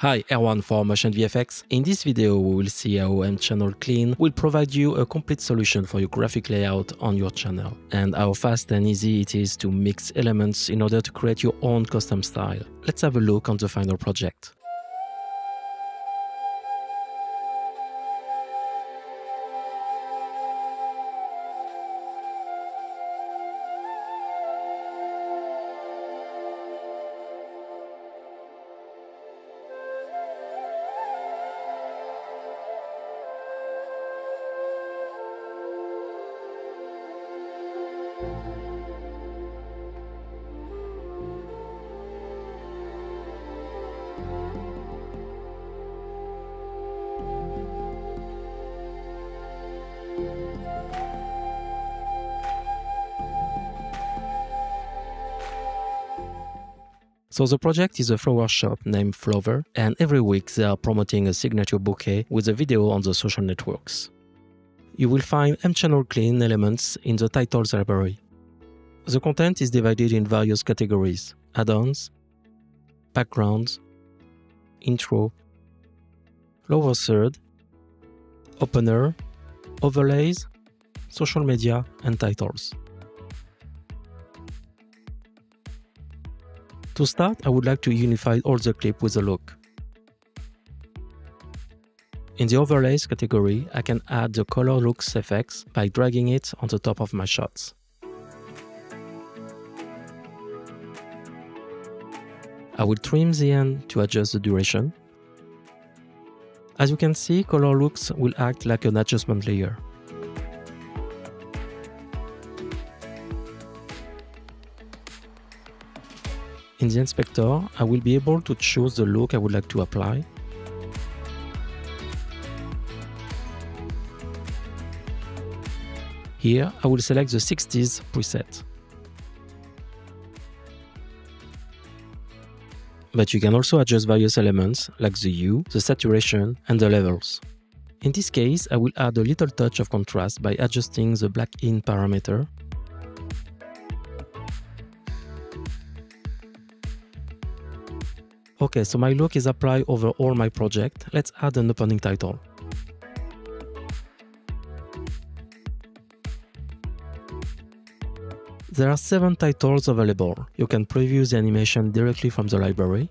Hi, Erwan for Motion VFX. In this video, we will see how M-Channel Clean will provide you a complete solution for your graphic layout on your channel, and how fast and easy it is to mix elements in order to create your own custom style. Let's have a look on the final project. So the project is a flower shop named Flower, and every week they are promoting a signature bouquet with a video on the social networks. You will find M-Channel Clean elements in the titles library. The content is divided in various categories add-ons, backgrounds, intro, lower third, opener, overlays, social media, and titles. To start, I would like to unify all the clip with a look. In the overlays category, I can add the color looks effects by dragging it on the top of my shots. I will trim the end to adjust the duration. As you can see, color looks will act like an adjustment layer. In the inspector, I will be able to choose the look I would like to apply. Here, I will select the 60s preset. But you can also adjust various elements like the hue, the saturation, and the levels. In this case, I will add a little touch of contrast by adjusting the black in parameter Okay, so my look is applied over all my project. Let's add an opening title. There are seven titles available. You can preview the animation directly from the library.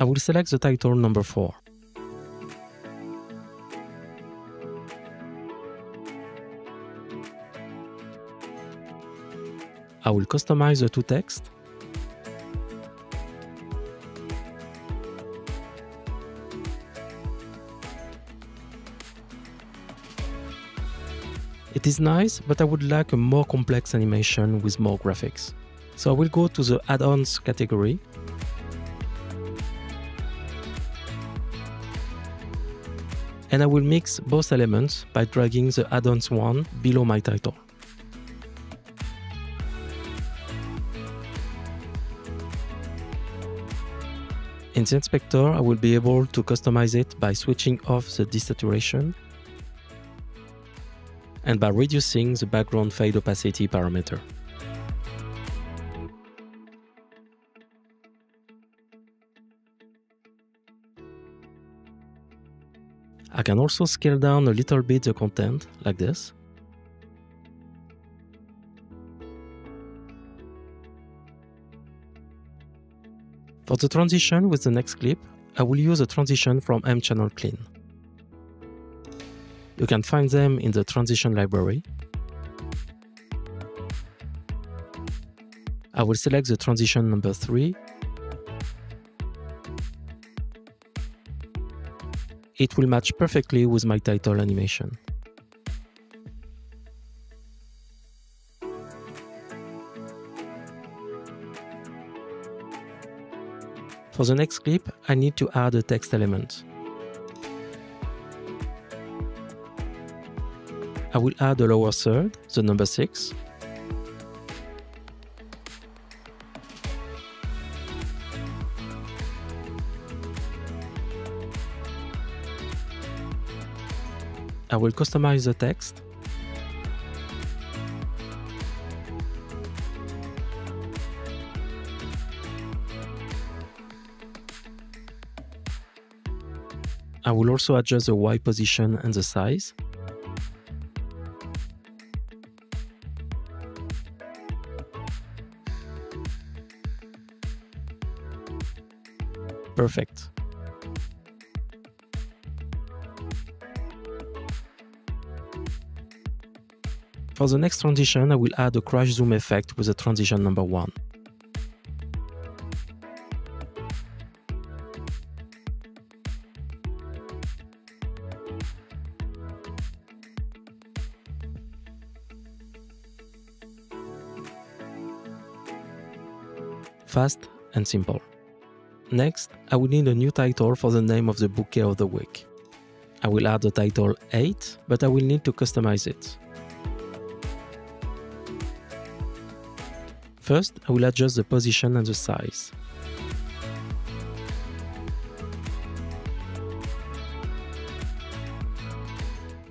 I will select the title number 4. I will customize the two text. It is nice, but I would like a more complex animation with more graphics. So I will go to the add-ons category. And I will mix both elements by dragging the add-ons one below my title. In the inspector, I will be able to customize it by switching off the desaturation and by reducing the background fade opacity parameter. I can also scale down a little bit the content, like this. For the transition with the next clip, I will use a transition from M-Channel Clean. You can find them in the transition library. I will select the transition number 3. It will match perfectly with my title animation. For the next clip, I need to add a text element. I will add a lower third, the number 6. I will customize the text. I will also adjust the Y position and the size. Perfect. For the next transition, I will add a crash zoom effect with the transition number 1. Fast and simple. Next, I will need a new title for the name of the bouquet of the week. I will add the title 8, but I will need to customize it. First, I will adjust the position and the size.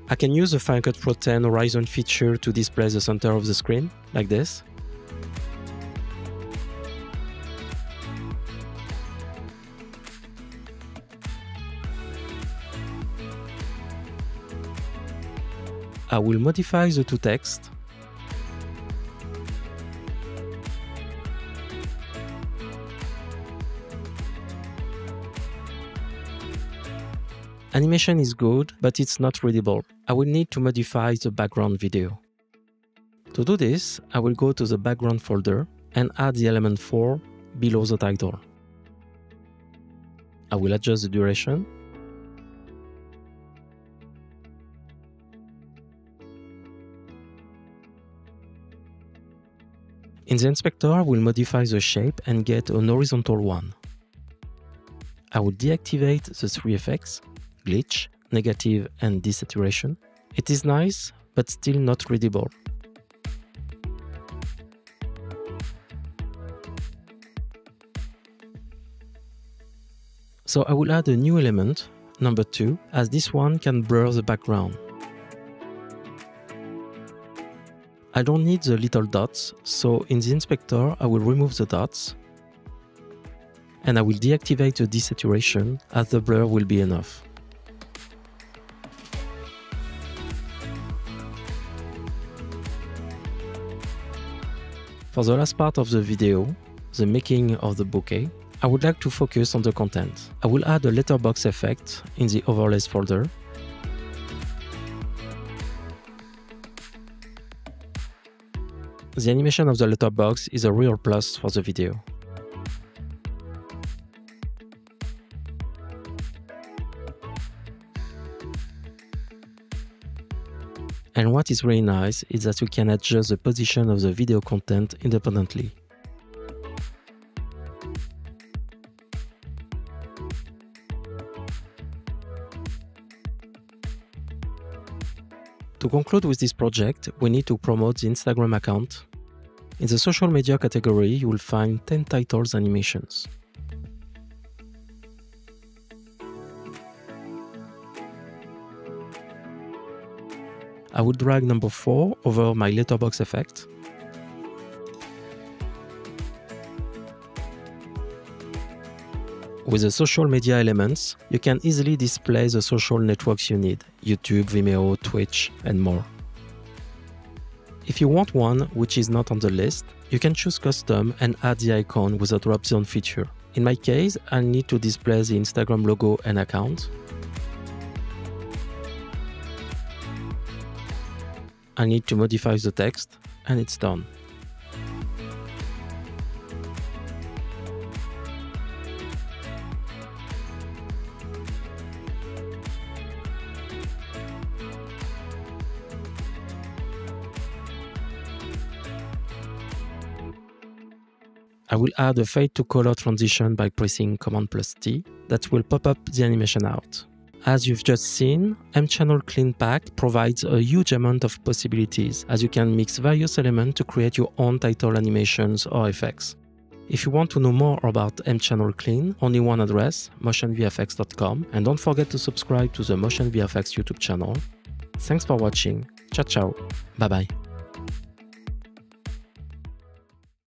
I can use the Final Cut Pro 10 Horizon feature to display the center of the screen, like this. I will modify the two text. Animation is good, but it's not readable. I will need to modify the background video. To do this, I will go to the background folder and add the element 4 below the title. I will adjust the duration In the inspector, I will modify the shape and get an horizontal one. I will deactivate the three effects, glitch, negative and desaturation. It is nice, but still not readable. So I will add a new element, number 2, as this one can blur the background. I don't need the little dots, so in the inspector I will remove the dots and I will deactivate the desaturation as the blur will be enough. For the last part of the video, the making of the bouquet, I would like to focus on the content. I will add a letterbox effect in the overlays folder The animation of the letterbox is a real plus for the video. And what is really nice is that you can adjust the position of the video content independently. To conclude with this project, we need to promote the Instagram account. In the social media category, you will find 10 titles animations. I will drag number 4 over my letterbox effect With the social media elements, you can easily display the social networks you need YouTube, Vimeo, Twitch, and more. If you want one which is not on the list, you can choose custom and add the icon with a drop zone feature. In my case, I need to display the Instagram logo and account. I need to modify the text and it's done. I will add a fade to color transition by pressing Command plus T that will pop up the animation out. As you've just seen, M-Channel Clean Pack provides a huge amount of possibilities as you can mix various elements to create your own title animations or effects. If you want to know more about M-Channel Clean, only one address, motionvfx.com, and don't forget to subscribe to the Motion VFX YouTube channel. Thanks for watching. Ciao ciao. Bye bye.